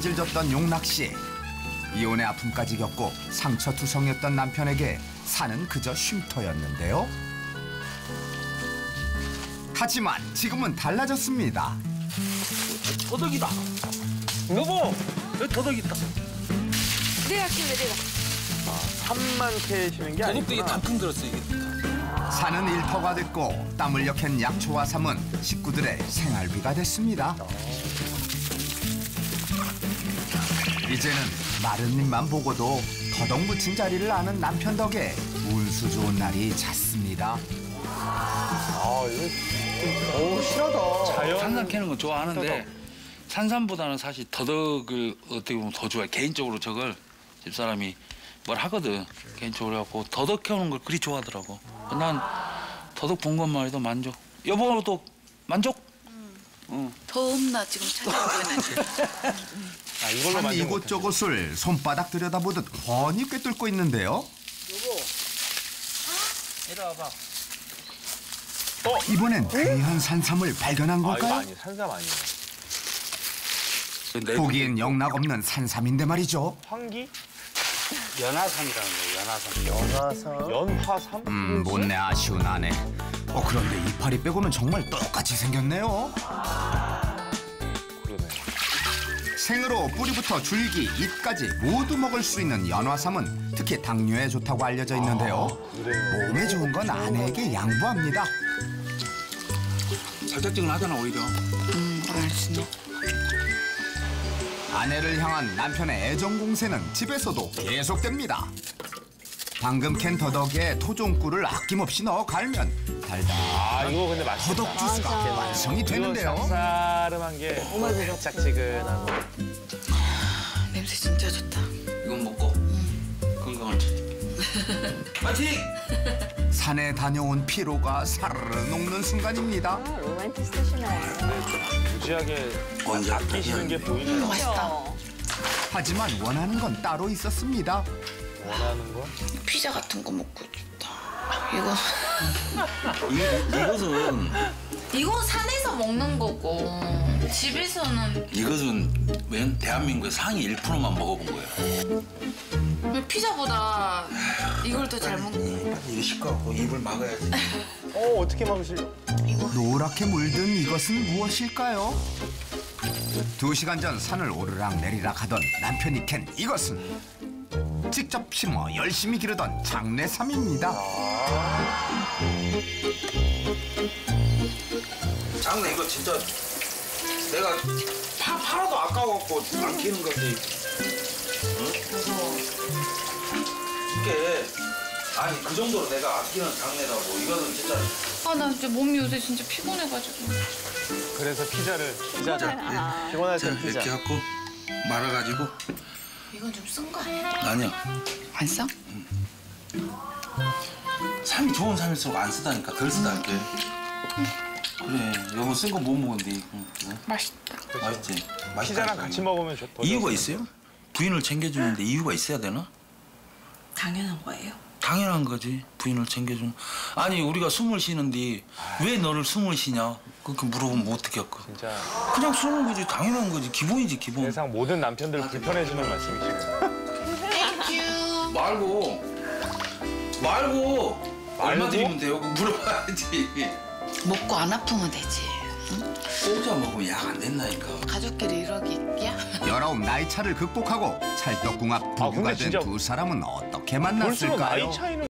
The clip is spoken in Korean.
찔졌던 용락 씨. 이혼의 아픔까지 겪고 상처투성이었던 남편에게 사는 그저 쉼터였는데요. 하지만 지금은 달라졌습니다. 더덕이다. 여보, 여기 더덕 있다. 내가 할게 내가. 산만 캐시는 게 더덕도 이게 아니구나. 단풍 들었어 이게. 사는 일터가 됐고 땀 흘려 캔 약초와 삼은 식구들의 생활비가 됐습니다. 이제는 마른 입만 보고도 더덕 묻힌 자리를 아는 남편 덕에 운수 좋은 날이 잦습니다. 아, 이거 어우, 실하다. 자연. 산삼 캐는 거 좋아하는데 산삼보다는 사실 더덕을 어떻게 보면 더 좋아해. 개인적으로 저걸 집사람이 뭘 하거든. 개인적으로 해갖고 더덕 캐오는 걸 그리 좋아하더라고. 난 더덕 본 것만 해도 만족. 여보도 만족? 응. 더 없나 지금 찾아보고 있는데. 아, 이걸로 산 이곳저곳을 손바닥 들여다보듯 훤히 꿰뚫고 있는데요. 이리 와봐. 이번엔 귀한 산삼을 발견한 아, 걸까요? 아니, 산삼 아니에요. 보기엔 영락 없는 산삼인데 말이죠. 황기? 연하산이라는 거예요. 연하산. 연화삼? 연화삼? 음, 못내 아쉬운 아내. 어, 그런데 이파리 빼고는 정말 똑같이 생겼네요. 그러네. 생으로 뿌리부터 줄기, 잎까지 모두 먹을 수 있는 연화삼은 특히 당뇨에 좋다고 알려져 있는데요. 그래요. 몸에 좋은 건 아내에게 양보합니다. 살짝지근하잖아 오히려. 음, 알았어. 아내를 향한 남편의 애정 공세는 집에서도 계속됩니다. 방금 캔 더덕에 토종꿀을 아낌없이 넣어 갈면 달달 아, 이거 근데 맛있다. 더덕 주스가 완성이 되는데요. 쌉싸름한 게 살짝지근하고. 냄새 진짜 좋다. 이건 먹고 건강을 찾을게. 파이팅! 산에 다녀온 피로가 사르르 녹는 순간입니다. 로맨티스트시네. 무지하게 언제 아끼시는 게 보이네요. 맛있다. 하지만 원하는 건 따로 있었습니다. 원하는 거? 피자 같은 거 먹고. 이거 이것은 이거 산에서 먹는 거고 집에서는 이것은 웬 대한민국의 상위 1%만 먹어본 거예요. 왜 피자보다 이걸 더 잘 먹는 이거 시끄럽고 입을 막아야지. 어, 어떻게 막으실려? 노랗게 물든 이것은 무엇일까요? 두 시간 전 산을 오르락 내리락 하던 남편이 캔 이것은 직접 심어 열심히 기르던 장내삼입니다. 장래 이거 진짜 내가 파, 팔아도 아까워갖고 안 키는 건데. 응? 이게 아니 그 정도로 내가 아끼는 장래라고 이거는 진짜 아 나 이제 몸이 요새 진짜 피곤해가지고 그래서 피자를, 피자를. 피곤할 자, 땐 피자. 이렇게 갖고 말아가지고 이건 좀 쓴 거 아니야? 아니야 안 써? 삶이 좋은 삶일수록 안 쓰다니까 덜 쓰다니까 그래 여보 쓴거 못 먹었는데 응, 응? 맛있다. 맛있지 피자랑. 같이 먹으면 좋 더. 이유가 좋습니다. 있어요? 부인을 챙겨주는데 이유가 있어야 되나? 당연한 거예요. 당연한 거지 부인을 챙겨주는 아니 우리가 숨을 쉬는데 왜 너를 숨을 쉬냐 그렇게 물어보면 뭐 어떻게 할까 진짜 그냥 숨는 거지 당연한 거지 기본이지 기본 세상 모든 남편들 불편해지는 말씀이시네요. Thank you. 말고 말고 얼마? 드리면 돼요? 물어봐야지 먹고 안 아프면 되지. 소주 안 먹으면 약 안 된다니까 가족끼리 이러기야? 열아홉 나이 차를 극복하고 찰떡궁합 부부가 근데 된 진짜 두 사람은 어떻게 만났을까요? 차이는